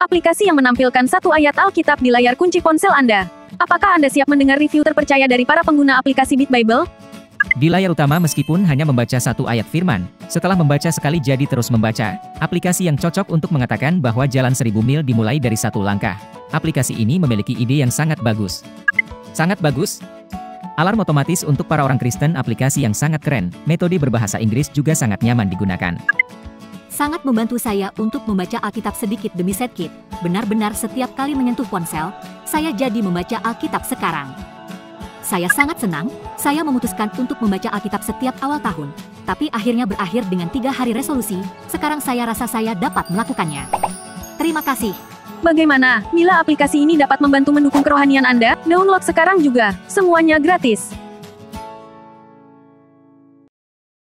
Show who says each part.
Speaker 1: Aplikasi yang menampilkan satu ayat Alkitab di layar kunci ponsel Anda. Apakah Anda siap mendengar review terpercaya dari para pengguna aplikasi Beat Bible?
Speaker 2: Di layar utama meskipun hanya membaca satu ayat firman, setelah membaca sekali jadi terus membaca. Aplikasi yang cocok untuk mengatakan bahwa jalan seribu mil dimulai dari satu langkah. Aplikasi ini memiliki ide yang sangat bagus. Sangat bagus? Alarm otomatis untuk para orang Kristen aplikasi yang sangat keren. Metode berbahasa Inggris juga sangat nyaman digunakan.
Speaker 3: Sangat membantu saya untuk membaca Alkitab sedikit demi sedikit. Benar-benar setiap kali menyentuh ponsel, saya jadi membaca Alkitab sekarang. Saya sangat senang, saya memutuskan untuk membaca Alkitab setiap awal tahun. Tapi akhirnya berakhir dengan tiga hari resolusi, sekarang saya rasa saya dapat melakukannya. Terima kasih.
Speaker 1: Bagaimana? Bila aplikasi ini dapat membantu mendukung kerohanian Anda, download sekarang juga. Semuanya gratis.